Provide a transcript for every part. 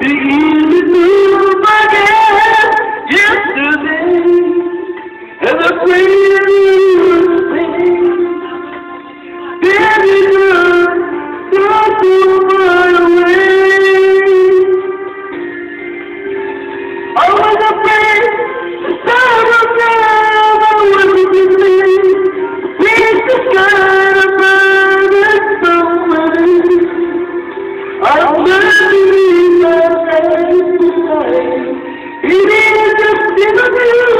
Bir ilmi durma gel, Deus!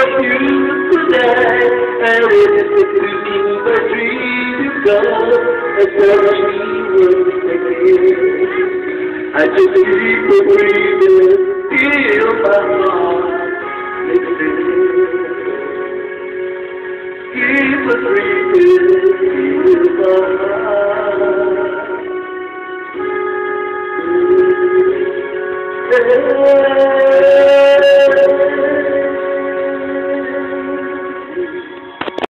but you tonight. And it is the dream of my dream of God, as well as me was again. I just keep on breathing, feel my heart. Keep on breathing, feel my heart. Yeah.